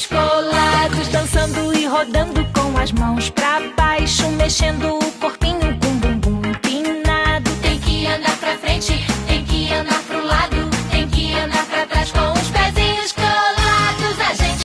descolados, dançando e rodando com as mãos pra baixo, mexendo o